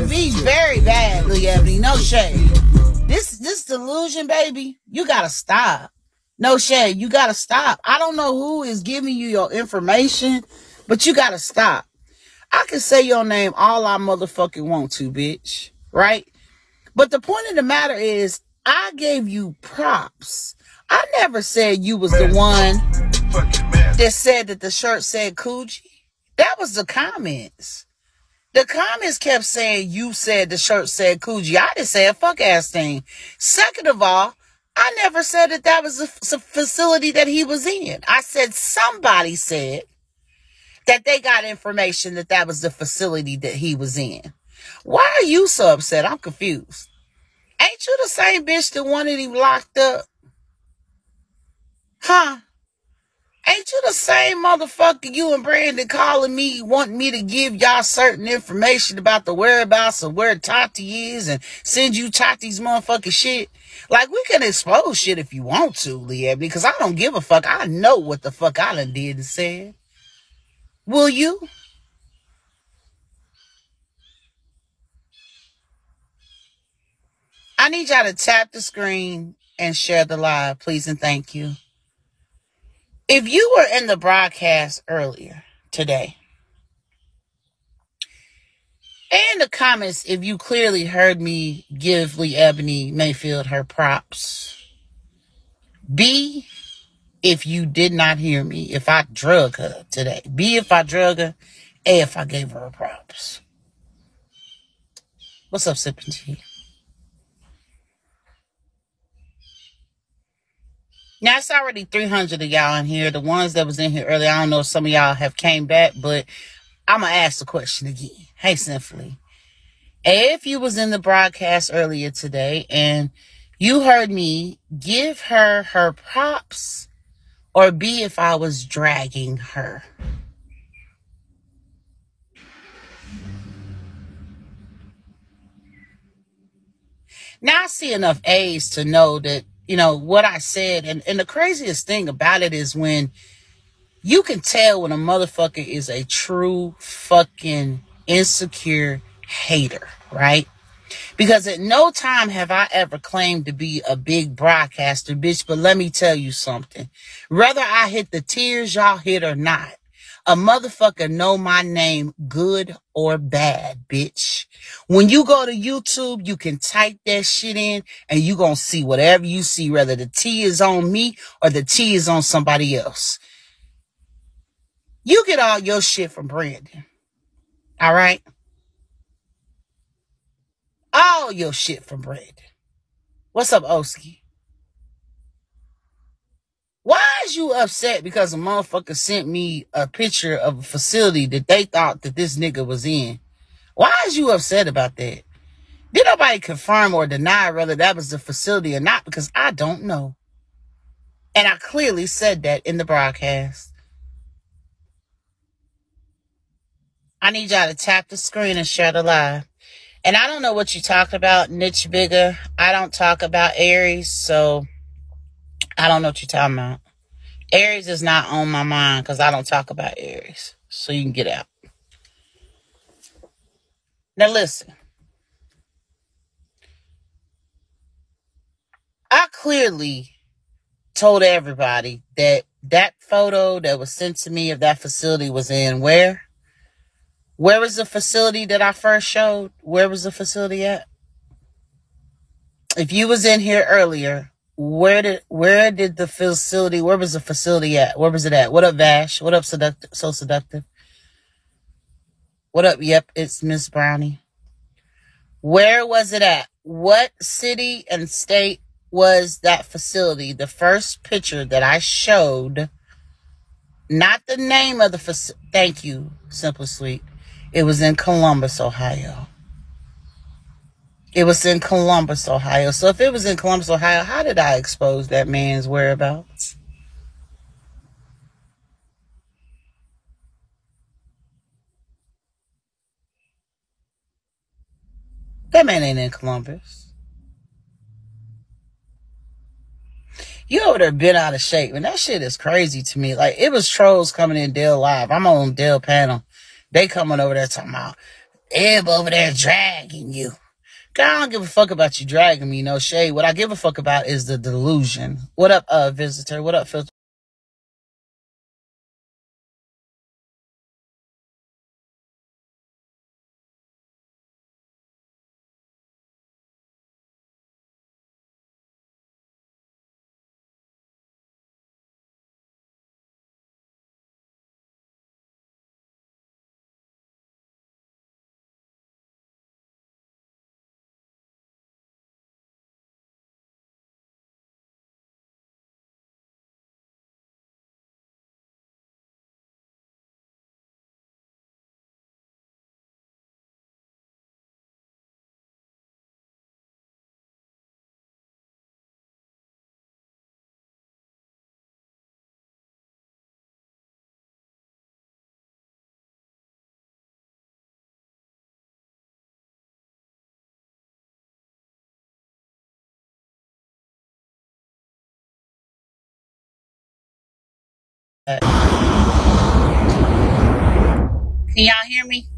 to be very bad, Lee Ebony. No shade. This this delusion, baby, you gotta stop. No shade. You gotta stop. I don't know who is giving you your information, but you gotta stop. I can say your name all I motherfucking want to, bitch. Right? But the point of the matter is, I gave you props. I never said you was the one that said that the shirt said Coogi. That was the comments. The comments kept saying you said the shirt said Coogi. I say a fuck ass thing. Second of all, I never said that that was a facility that he was in. I said somebody said that they got information that that was the facility that he was in. Why are you so upset? I'm confused. Ain't you the same bitch that wanted him locked up? Huh? Ain't you the same motherfucker you and Brandon calling me, wanting me to give y'all certain information about the whereabouts of where Tati is and send you Tati's motherfucking shit? Like, we can expose shit if you want to, Lee because I don't give a fuck. I know what the fuck I done did and said. Will you? I need y'all to tap the screen and share the live, please and thank you. If you were in the broadcast earlier today, and the comments, if you clearly heard me give Lee Ebony Mayfield her props. B, if you did not hear me, if I drug her today. B, if I drug her. A, if I gave her props. What's up, Sipping Tea? Now it's already 300 of y'all in here. The ones that was in here earlier, I don't know if some of y'all have came back, but I'm to ask the question again. Hey, Simply. If you was in the broadcast earlier today and you heard me give her her props or B if I was dragging her. Now I see enough A's to know that you know, what I said. And, and the craziest thing about it is when you can tell when a motherfucker is a true fucking insecure hater, right? Because at no time have I ever claimed to be a big broadcaster, bitch. But let me tell you something. Whether I hit the tears y'all hit or not, a motherfucker know my name good or bad, bitch. When you go to YouTube, you can type that shit in and you gonna see whatever you see, whether the T is on me or the T is on somebody else. You get all your shit from Brandon. All right? All your shit from Brandon. What's up, Oski? Why is you upset because a motherfucker sent me a picture of a facility that they thought that this nigga was in? Why is you upset about that? Did nobody confirm or deny whether that was the facility or not? Because I don't know. And I clearly said that in the broadcast. I need y'all to tap the screen and share the live. And I don't know what you talked about, niche bigger. I don't talk about Aries, so I don't know what you're talking about. Aries is not on my mind because I don't talk about Aries. So you can get out. Now listen. I clearly told everybody that that photo that was sent to me of that facility was in where? Where was the facility that I first showed? Where was the facility at? If you was in here earlier, where did where did the facility where was the facility at? Where was it at? What up vash? What up seductive so seductive? What up? Yep it's miss brownie. Where was it at? What city and state was that facility? The first picture that i showed not the name of the facility thank you simple sweet. It was in columbus ohio it was in Columbus, Ohio. So if it was in Columbus, Ohio, how did I expose that man's whereabouts? That man ain't in Columbus. You over there been out of shape, and that shit is crazy to me. Like it was trolls coming in Dell live. I'm on Dell panel. They coming over there talking about Eb over there dragging you. I don't give a fuck about you dragging me, no shade. What I give a fuck about is the delusion. What up, uh, visitor? What up, filter? Can y'all hear me?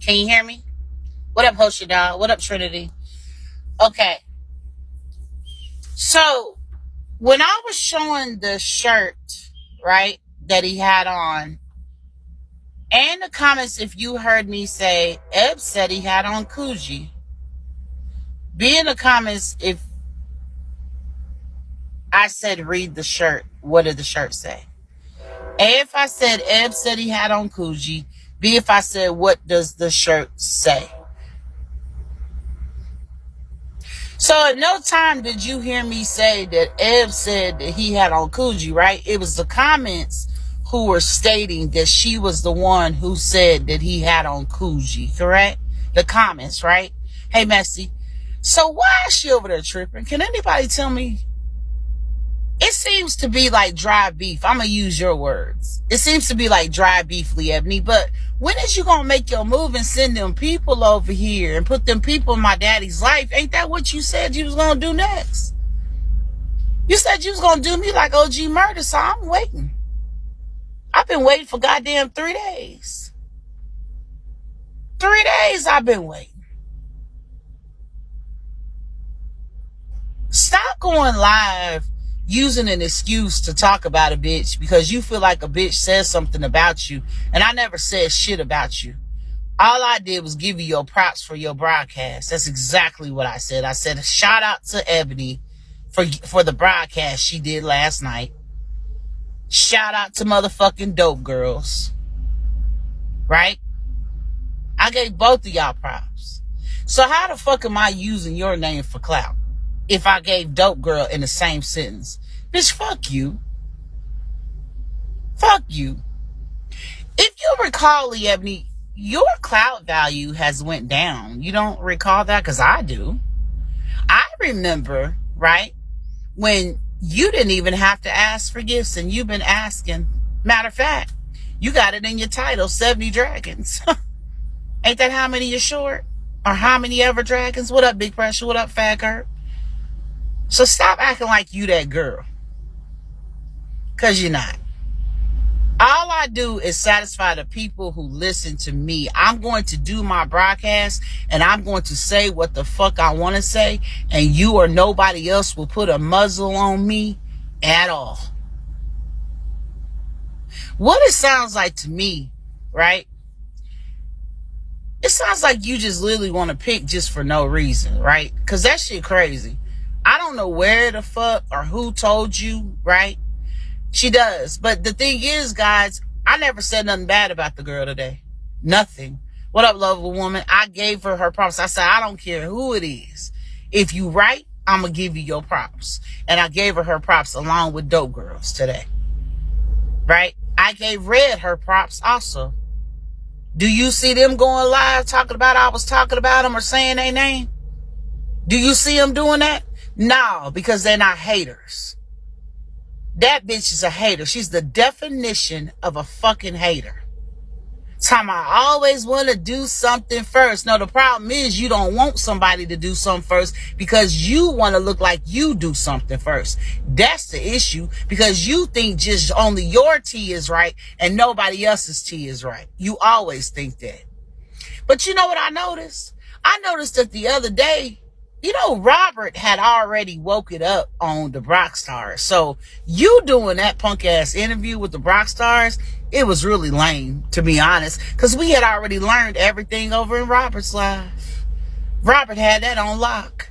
Can you hear me? What up, Hoshi Dog? What up, Trinity? Okay. So when I was showing the shirt, right, that he had on, and the comments, if you heard me say, Eb said he had on Coogi. Be in the comments if I said read the shirt. What did the shirt say? A if I said Eb said he had on Coogi. B if I said what does the shirt say? So at no time did you hear me say that Eb said that he had on Coogi, right? It was the comments who were stating that she was the one who said that he had on Coogi, correct? The comments, right? Hey, Messy. So why is she over there tripping? Can anybody tell me? It seems to be like dry beef. I'm gonna use your words. It seems to be like dry beef, Lee Ebony. But when is you gonna make your move and send them people over here and put them people in my daddy's life? Ain't that what you said you was gonna do next? You said you was gonna do me like OG murder, so I'm waiting. I've been waiting for goddamn three days. Three days I've been waiting. Stop going live using an excuse to talk about a bitch because you feel like a bitch says something about you. And I never said shit about you. All I did was give you your props for your broadcast. That's exactly what I said. I said, shout out to Ebony for, for the broadcast she did last night. Shout out to motherfucking dope girls. Right? I gave both of y'all props. So how the fuck am I using your name for clout? If I gave dope girl in the same sentence. Bitch, fuck you. Fuck you. If you recall, Ebony, your cloud value has went down. You don't recall that? Because I do. I remember, right, when you didn't even have to ask for gifts and you've been asking. Matter of fact, you got it in your title, 70 Dragons. Ain't that how many you're short? Or how many ever dragons? What up, Big Pressure? What up, Fat? So stop acting like you that girl. Cause you're not. All I do is satisfy the people who listen to me. I'm going to do my broadcast and I'm going to say what the fuck I want to say. And you or nobody else will put a muzzle on me at all. What it sounds like to me, right? It sounds like you just literally want to pick just for no reason, right? Cause that shit crazy. I don't know where the fuck or who told you, right? She does. But the thing is, guys, I never said nothing bad about the girl today. Nothing. What up, lovable woman? I gave her her props. I said, I don't care who it is. If you right, I'm going to give you your props. And I gave her her props along with Dope Girls today. Right? I gave Red her props also. Do you see them going live talking about I was talking about them or saying their name? Do you see them doing that? No, because they're not haters. That bitch is a hater. She's the definition of a fucking hater. Time I always want to do something first. No, the problem is you don't want somebody to do something first because you want to look like you do something first. That's the issue because you think just only your tea is right and nobody else's tea is right. You always think that. But you know what I noticed? I noticed that the other day, you know, Robert had already woke it up on the Brock Stars. So you doing that punk ass interview with the Brock Stars it was really lame, to be honest, because we had already learned everything over in Robert's life. Robert had that on lock.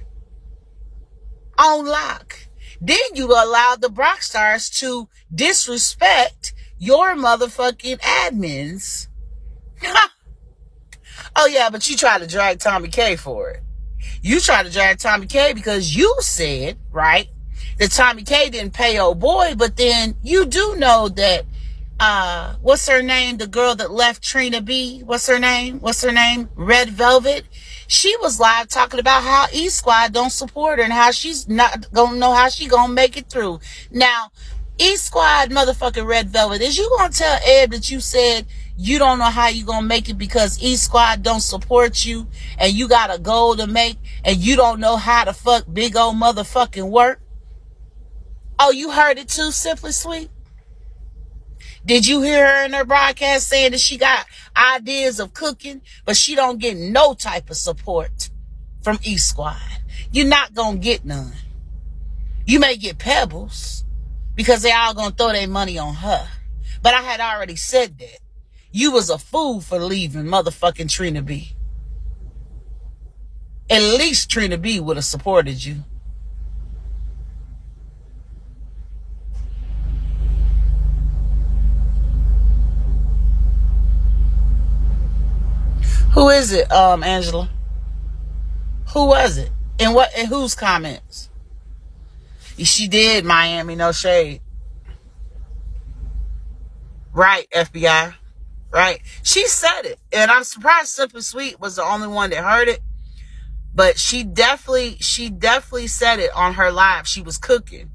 On lock. Then you allowed the Brock stars to disrespect your motherfucking admins. oh yeah, but you tried to drag Tommy K for it. You tried to drag Tommy K because you said, right, that Tommy K didn't pay old boy, but then you do know that uh, what's her name? The girl that left Trina B. What's her name? What's her name? Red Velvet. She was live talking about how E Squad don't support her and how she's not gonna know how she gonna make it through. Now, E Squad motherfucking Red Velvet, is you gonna tell Ed that you said you don't know how you're gonna make it because E Squad don't support you and you got a goal to make and you don't know how to fuck big old motherfucking work? Oh, you heard it too, Simply Sweet? Did you hear her in her broadcast saying that she got ideas of cooking, but she don't get no type of support from E Squad? You're not gonna get none. You may get pebbles because they all gonna throw their money on her. But I had already said that. You was a fool for leaving motherfucking Trina B. At least Trina B would have supported you. Who is it, um, Angela? Who was it? And what and whose comments? She did Miami, no shade. Right, FBI. Right. She said it. And I'm surprised Simply Sweet was the only one that heard it. But she definitely, she definitely said it on her live. She was cooking.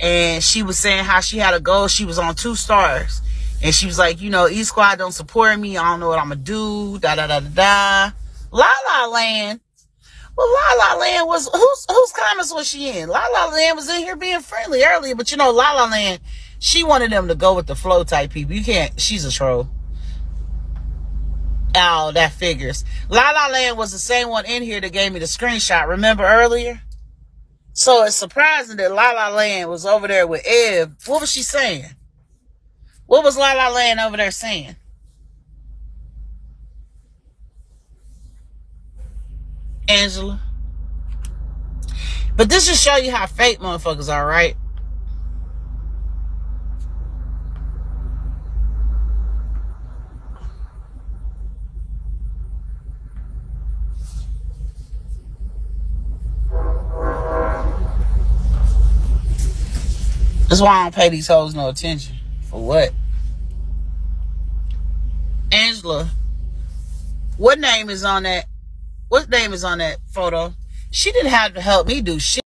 And she was saying how she had a goal. She was on two stars. And she was like, you know, E Squad don't support me. I don't know what I'm gonna do. Da da da da da. La La Land. Well, La La Land was whose whose comments was she in? La La Land was in here being friendly earlier, but you know, La La Land, she wanted them to go with the flow type people. You can't. She's a troll. Oh, that figures. La La Land was the same one in here that gave me the screenshot. Remember earlier? So it's surprising that La La Land was over there with Eb. What was she saying? What was La La Land over there saying? Angela. But this just show you how fake motherfuckers are, right? That's why I don't pay these hoes no attention. For what? Angela, what name is on that? What name is on that photo? She didn't have to help me do shit.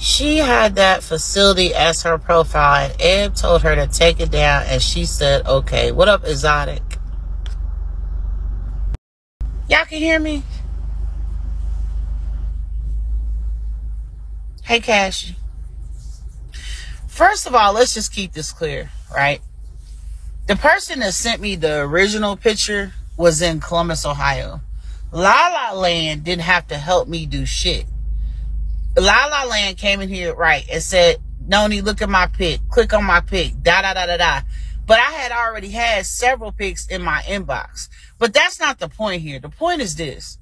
She had that facility as her profile, and Eb told her to take it down, and she said, okay. What up, Exotic? Y'all can hear me? Hey, Cashy. First of all, let's just keep this clear, right? The person that sent me the original picture was in Columbus, Ohio. La La Land didn't have to help me do shit. La La Land came in here, right, and said, Noni, look at my pic. Click on my pic. Da da da da da. But I had already had several pics in my inbox. But that's not the point here. The point is this.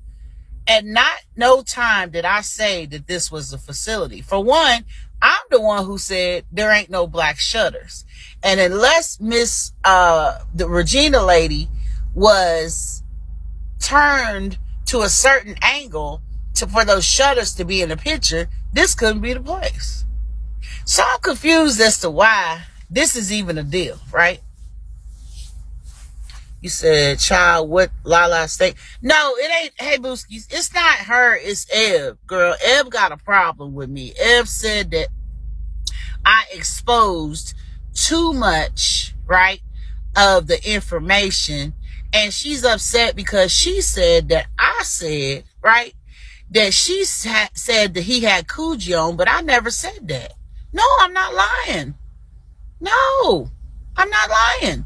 At not no time did I say that this was a facility. For one, I'm the one who said there ain't no black shutters. And unless Miss uh the Regina lady was turned to a certain angle to for those shutters to be in the picture, this couldn't be the place. So I'm confused as to why this is even a deal, right? You said, child, what Lala state? No, it ain't, hey, Booskies, it's not her, it's Eb, girl. Eb got a problem with me. Eb said that I exposed too much, right, of the information. And she's upset because she said that I said, right, that she sa- said that he had Coogi on, but I never said that. No, I'm not lying. No, I'm not lying.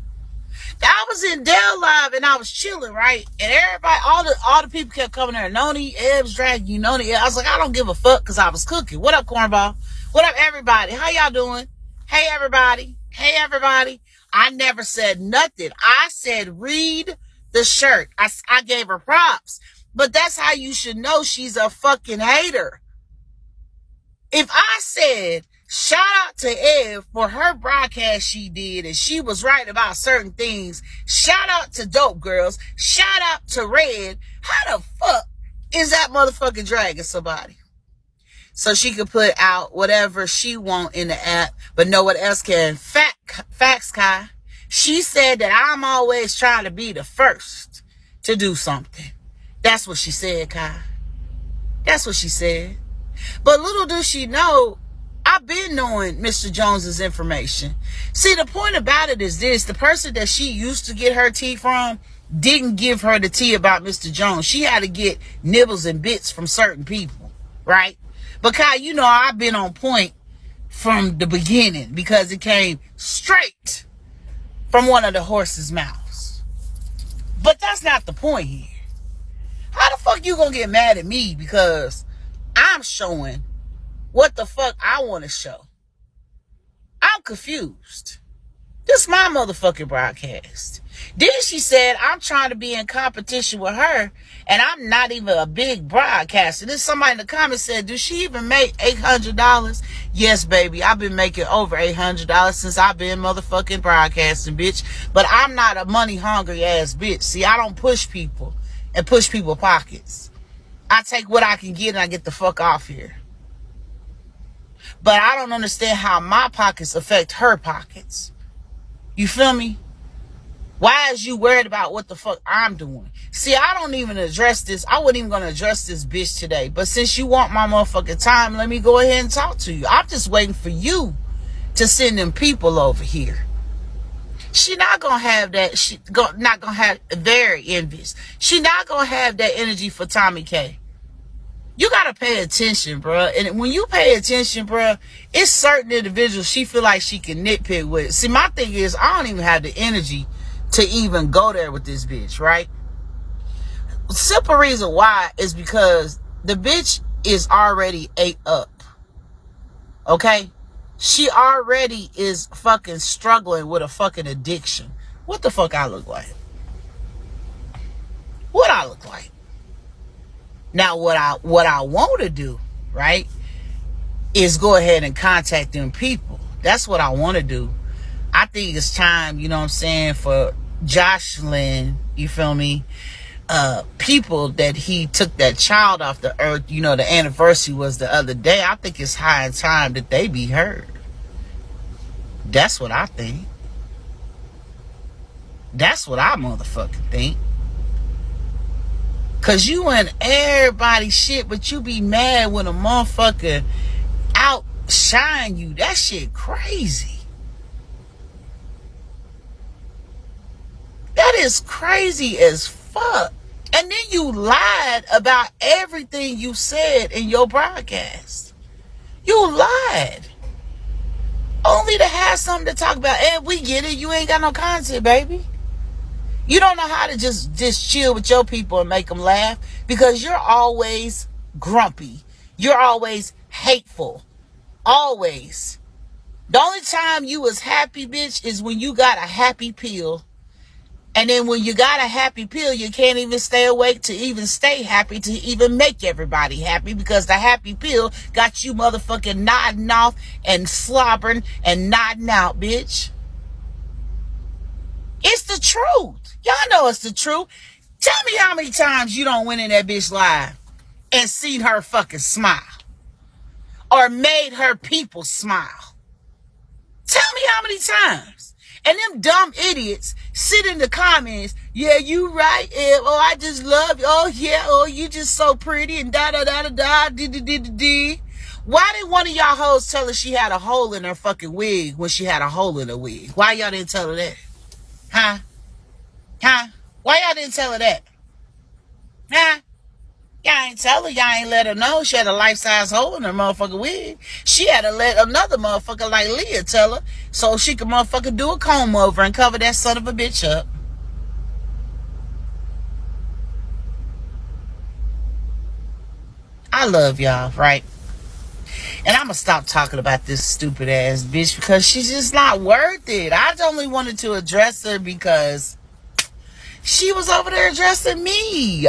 I was in Dell Live and I was chilling, right? And everybody, all the all the people kept coming there. Noni, Ebs, Drag, you Noni. I was like, I don't give a fuck because I was cooking. What up, Cornball? What up, everybody? How y'all doing? Hey, everybody. Hey, everybody. I never said nothing. I said, read the shirt. I, I gave her props. But that's how you should know she's a fucking hater. If I said, shout out to Eb for her broadcast she did and she was right about certain things, shout out to Dope Girls, shout out to Red, how the fuck is that motherfucking dragging somebody? So she could put out whatever she want in the app, but no one else can. Fact, facts, Kai. She said that I'm always trying to be the first to do something. That's what she said, Kai. That's what she said. But little does she know, I've been knowing Mr. Jones's information. See, the point about it is this. The person that she used to get her tea from didn't give her the tea about Mr. Jones. She had to get nibbles and bits from certain people, right? But Kai, you know, I've been on point from the beginning because it came straight from one of the horse's mouths. But that's not the point here. Fuck you gonna get mad at me because I'm showing what the fuck I want to show? I'm confused. This my motherfucking broadcast. Then she said, I'm trying to be in competition with her, and I'm not even a big broadcaster. Then somebody in the comments said, Does she even make $800? Yes, baby. I've been making over $800 since I've been motherfucking broadcasting, bitch. But I'm not a money hungry ass bitch. See, I don't push people and push people pockets. I take what I can get and I get the fuck off here. But I don't understand how my pockets affect her pockets. You feel me? Why is you worried about what the fuck I'm doing? See, I don't even address this. I wasn't even gonna address this bitch today. But since you want my motherfucking time, let me go ahead and talk to you. I'm just waiting for you to send them people over here. She not gonna have that. She go, not gonna have very envious. She not gonna have that energy for Tommy K. You gotta pay attention, bro. And when you pay attention, bro, it's certain individuals she feel like she can nitpick with. See, my thing is, I don't even have the energy to even go there with this bitch, right? Simple reason why is because the bitch is already ate up. Okay? She already is fucking struggling with a fucking addiction. What the fuck I look like? What I look like? Now what I what I want to do, right, is go ahead and contact them people. That's what I want to do. I think it's time, you know what I'm saying, for Jocelyn, you feel me? Uh, people that he took that child off the earth, you know, the anniversary was the other day. I think it's high time that they be heard. That's what I think. That's what I motherfucking think. Cause you and everybody shit, but you be mad when a motherfucker outshine you. That shit crazy. That is crazy as fuck. And then you lied about everything you said in your broadcast. You lied. Only to have something to talk about. And we get it. You ain't got no content, baby. You don't know how to just, just chill with your people and make them laugh because you're always grumpy. You're always hateful. Always. The only time you was happy, bitch, is when you got a happy pill and then when you got a happy pill, you can't even stay awake to even stay happy, to even make everybody happy because the happy pill got you motherfucking nodding off and slobbering and nodding out, bitch. It's the truth. Y'all know it's the truth. Tell me how many times you don't went in that bitch live and seen her fucking smile or made her people smile. Tell me how many times. And them dumb idiots sit in the comments, yeah, you right, Eb. Oh, I just love you. Oh, yeah, oh, you just so pretty and da da da da da dee dee dee dee. Why did one of y'all hoes tell her she had a hole in her fucking wig when she had a hole in her wig? Why y'all didn't tell her that? Huh? Huh? Why y'all didn't tell her that? Huh? Y'all ain't tell her, y'all ain't let her know she had a life size hole in her motherfucking wig. She had to let another motherfucker like Leah tell her so she could motherfucker do a comb over and cover that son of a bitch up. I love y'all, right? And I'm gonna stop talking about this stupid ass bitch because she's just not worth it. I only wanted to address her because she was over there addressing me.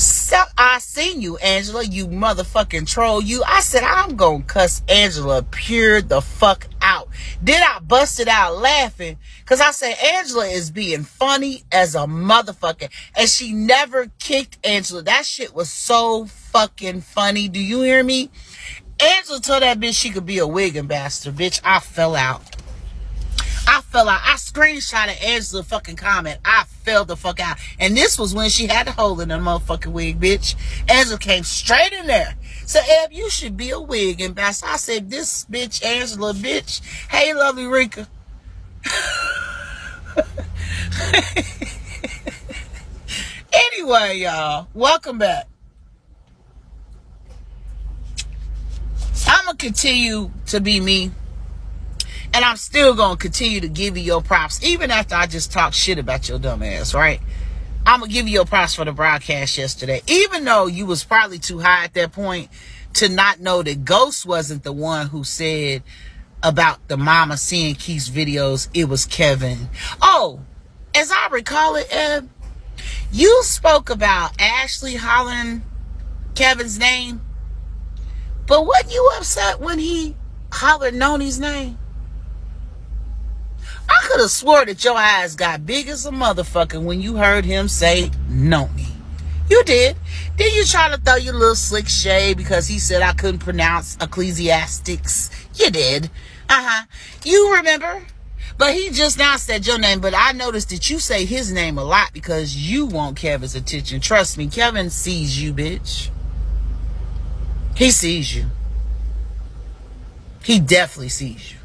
So I seen you, Angela, you motherfucking troll. You, I said, I'm gonna cuss Angela pure the fuck out. Then I busted out laughing because I said, Angela is being funny as a motherfucker. And she never kicked Angela. That shit was so fucking funny. Do you hear me? Angela told that bitch she could be a wig ambassador. Bitch, I fell out. I fell out. I screenshotted Angela's fucking comment. I fell the fuck out. And this was when she had the hole in the motherfucking wig, bitch. Angela came straight in there. So, Eb, you should be a wig ambassador. I said, this bitch, Angela, bitch. Hey, lovely Rika. anyway, y'all, welcome back. I'm going to continue to be me. And I'm still going to continue to give you your props, even after I just talk shit about your dumb ass, right? I'm going to give you your props for the broadcast yesterday. Even though you was probably too high at that point to not know that Ghost wasn't the one who said about the mama seeing Keith's videos, it was Kevin. Oh, as I recall it, Eb, you spoke about Ashley hollering Kevin's name. But wasn't you upset when he hollered Noni's name? I could have swore that your eyes got big as a motherfucker when you heard him say Noni. You did. Then you try to throw your little slick shade because he said I couldn't pronounce Ecclesiastes. You did. Uh-huh. You remember? But he just now said your name, but I noticed that you say his name a lot because you want Kevin's attention. Trust me, Kevin sees you, bitch. He sees you. He definitely sees you.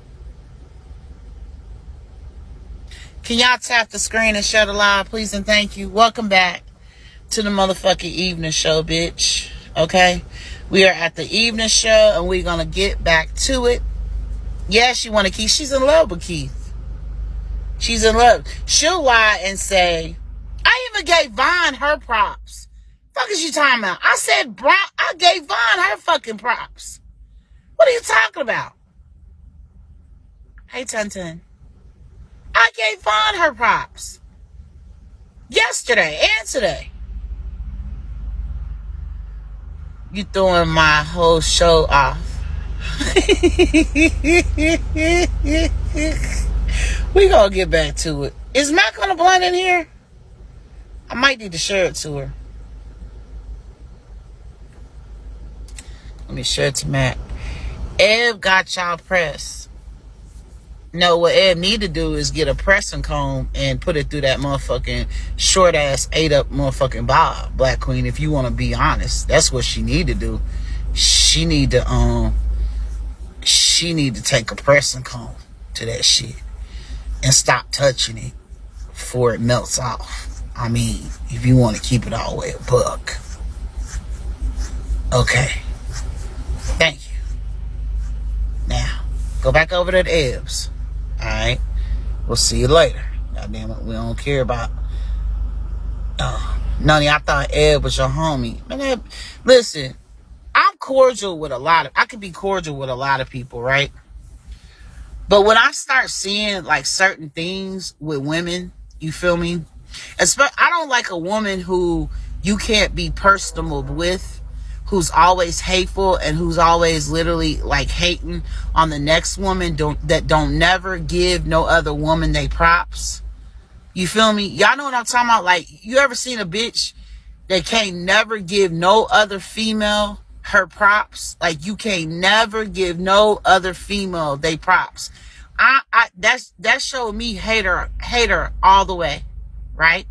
Can y'all tap the screen and shut the live, please and thank you. Welcome back to the motherfucking evening show, bitch. Okay? We are at the evening show and we're gonna get back to it. Yeah, she wanna Keith. She's in love with Keith. She's in love. She'll lie and say, I even gave Vaughn her props. Fuck is you talking about? I said Brown I gave Vaughn her fucking props. What are you talking about? Hey Tun. I gave Vaughn her props. Yesterday and today. You throwing my whole show off. we gonna get back to it. Is Mac gonna blend in here? I might need to share it to her. Let me share it to Mac. Eb got y'all pressed. No, what Ed need to do is get a pressing comb and put it through that motherfucking short ass ate up motherfucking bob, Black Queen. If you want to be honest, that's what she need to do. she need to um she need to take a pressing comb to that shit and stop touching it before it melts off. I mean, if you want to keep it all the way a buck. Okay. Thank you. Now, go back over to the Ebbs. Alright? We'll see you later. God damn it, we don't care about uh, None I thought Ed was your homie. Man, listen, I'm cordial with a lot of I could be cordial with a lot of people, right? But when I start seeing like certain things with women, you feel me? I don't like a woman who you can't be personable with, who's always hateful and who's always literally like hating on the next woman don't that don't never give no other woman they props. You feel me? Y'all know what I'm talking about? Like, you ever seen a bitch that can't never give no other female her props? Like, you can't never give no other female they props. I, I, that's, that showed me hater, hater all the way, right?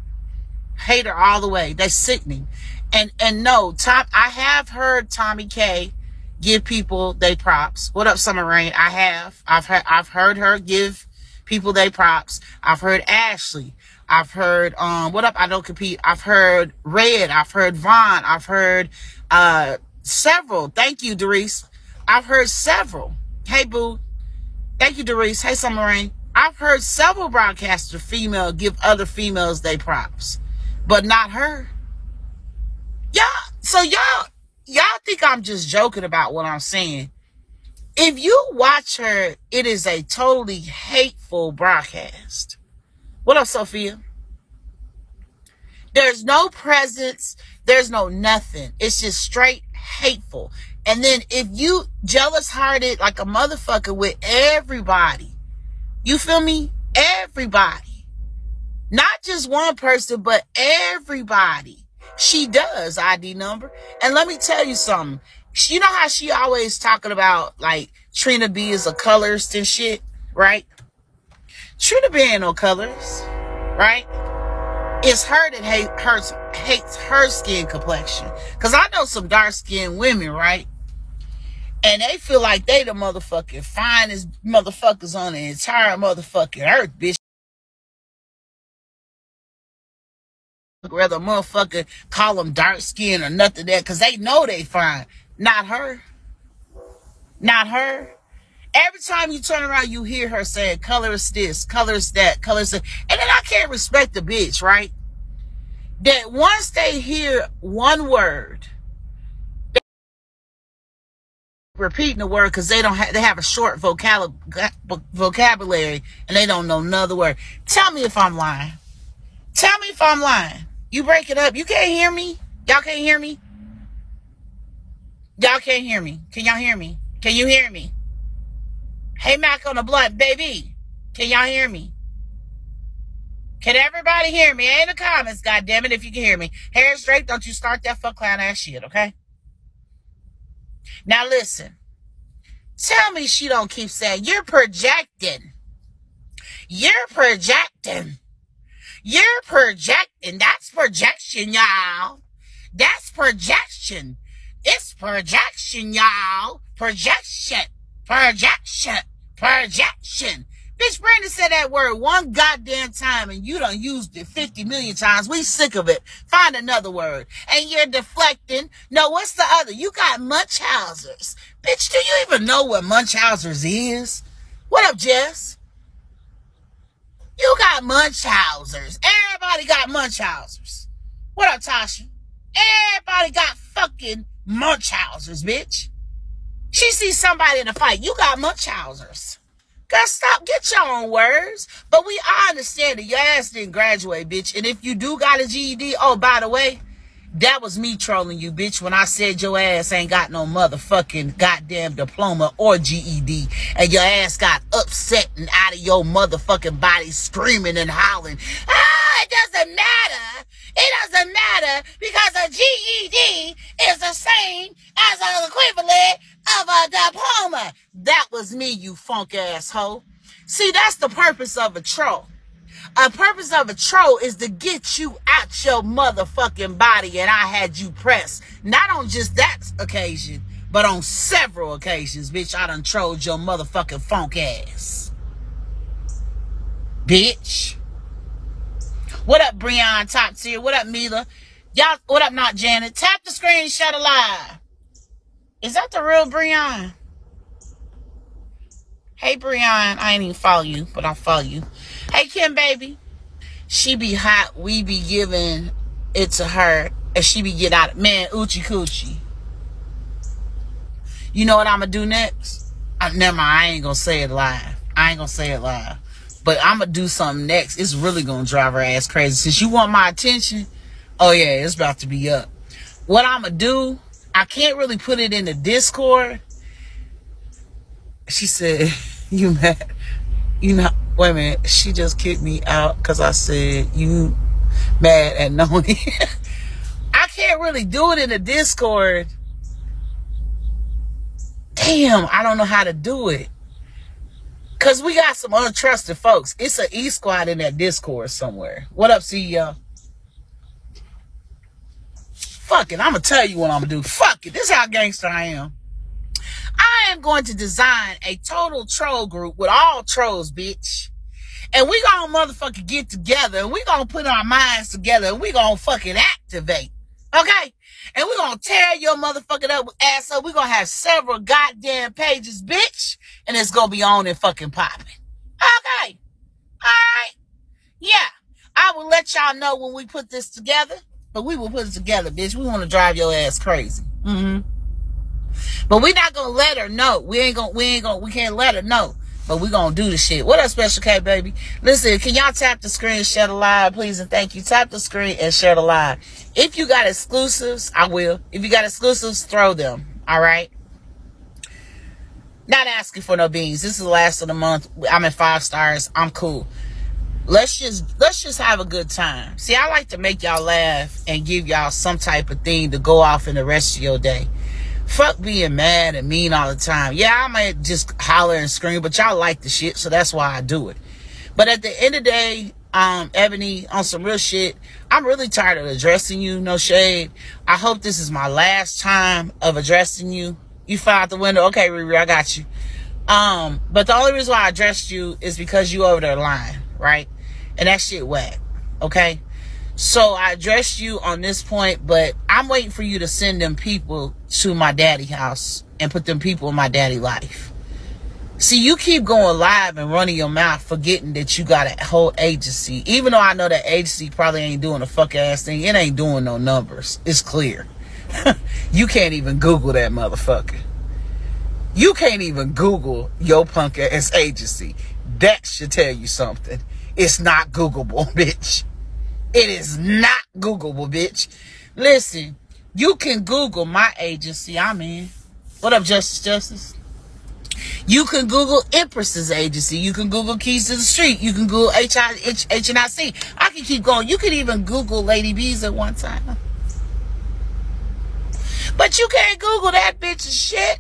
Hater all the way. That's sickening. And, and no, Tom, I have heard Tommy K give people they props. What up, Summer Rain? I have. I've heard, I've heard her give people they props. I've heard Ashley. I've heard um what up I don't compete. I've heard Red. I've heard Vaughn. I've heard uh several. Thank you, Doris. I've heard several. Hey boo. Thank you, Doris. Hey Summer Rain. I've heard several broadcasters female give other females they props, but not her. Y'all, so y'all, y'all think I'm just joking about what I'm saying. If you watch her, it is a totally hateful broadcast. What up, Sophia? There's no presence. There's no nothing. It's just straight hateful. And then if you jealous hearted like a motherfucker with everybody, you feel me? Everybody. Not just one person, but everybody. She does ID number. And let me tell you something you know how she always talking about like Trina B is a colorist and shit, right? Trina B ain't no colors, right? It's her that hate her hates her skin complexion. Cause I know some dark skinned women, right? And they feel like they the motherfucking finest motherfuckers on the entire motherfucking earth, bitch. Rather motherfucker call them dark skin or nothing that, cause they know they fine. Not her. Not her. Every time you turn around, you hear her saying, color is this, color is that, color is that. And then I can't respect the bitch, right? That once they hear one word, repeating the word because they don't have they have a short vocab vocabulary and they don't know another word. Tell me if I'm lying. Tell me if I'm lying. You break it up. You can't hear me. Y'all can't hear me. Y'all can't hear me. Can y'all hear me? Can you hear me? Hey, Mac on the blunt, baby. Can y'all hear me? Can everybody hear me? In the comments, God damn it, if you can hear me. Hair straight, don't you start that fuck clown ass shit, okay? Now listen. Tell me she don't keep saying you're projecting. You're projecting. You're projecting. That's projection, y'all. That's projection. It's projection, y'all. Projection. Projection. Projection. Bitch, Brandon said that word one goddamn time and you done used it 50 million times. We sick of it. Find another word. And you're deflecting. No, what's the other? You got Munchausen's. Bitch, do you even know what Munchausen's is? What up, Jess? You got Munchausen's. Everybody got Munchausen's. What up, Tasha? Everybody got fucking Munchausen's, bitch. She sees somebody in a fight. You got Munchausen's. Gotta stop. Get your own words. But we understand that your ass didn't graduate, bitch. And if you do got a GED, oh, by the way, that was me trolling you, bitch, when I said your ass ain't got no motherfucking goddamn diploma or GED. And your ass got upset and out of your motherfucking body screaming and howling. Ah, it doesn't matter. It doesn't matter because a GED is the same as an equivalent of a diploma. That was me, you funk asshole. See, that's the purpose of a troll. A purpose of a troll is to get you out your motherfucking body, and I had you pressed. Not on just that occasion, But on several occasions, bitch, I done trolled your motherfucking funk ass. Bitch. What up, Breon Top Tier? What up, Mila? Y'all, what up, not Janet? Tap the screen, shut alive. Is that the real Breon? Hey, Breon. I ain't even follow you, but I'll follow you. Hey, Kim, baby. She be hot. We be giving it to her. And she be get out. Of man, oochie Coochie. You know what I'm going to do next? I, never mind. I ain't going to say it live. I ain't going to say it live. But I'm going to do something next. It's really going to drive her ass crazy. Since you want my attention, oh, yeah, it's about to be up. What I'm going to do, I can't really put it in the Discord. She said, you mad? You know, wait a minute. She just kicked me out because I said, you mad at Nony. I can't really do it in the Discord damn, I don't know how to do it. Cause we got some untrusted folks. It's an E squad in that Discord somewhere. What up, CEO? Fuck it. I'm gonna tell you what I'm gonna do. Fuck it. This is how gangster I am. I am going to design a total troll group with all trolls, bitch. And we gonna motherfucking get together and we gonna put our minds together and we gonna fucking activate. Okay? and we're gonna tear your motherfucking up ass up. We're gonna have several goddamn pages, bitch, and it's gonna be on and fucking popping. Okay. Alright. Yeah. I will let y'all know when we put this together. But we will put it together, bitch. We wanna drive your ass crazy. Mm-hmm. But we're not gonna let her know. We ain't gonna we ain't gonna we can't let her know. But we gonna do the shit. What up, Special K, baby? Listen, can y'all tap the screen, share the live, please, and thank you. Tap the screen and share the live. If you got exclusives, I will. If you got exclusives, throw them. All right. Not asking for no beans. This is the last of the month. I'm at five stars. I'm cool. Let's just let's just have a good time. See, I like to make y'all laugh and give y'all some type of thing to go off in the rest of your day. Fuck being mad and mean all the time. Yeah, I might just holler and scream, but y'all like the shit, so that's why I do it. But at the end of the day, um, Ebony, on some real shit, I'm really tired of addressing you, no shade. I hope this is my last time of addressing you. You fell out the window. Okay, Riri, I got you. Um, but the only reason why I addressed you is because you over there lying, right? And that shit whack. Okay? So I addressed you on this point, but I'm waiting for you to send them people to my daddy house and put them people in my daddy life. See, you keep going live and running your mouth, forgetting that you got a whole agency. Even though I know that agency probably ain't doing a fuck ass thing, it ain't doing no numbers. It's clear. you can't even Google that motherfucker. You can't even Google your punk ass agency. That should tell you something. It's not Googleable, bitch. It is not Googleable, bitch. Listen, you can Google my agency I'm in. What up, Justice Justice? You can Google Empress's agency. You can Google Keys to the Street. You can Google H I H N I C. I can keep going. You can even Google Lady B's at one time. But you can't Google that bitch's shit.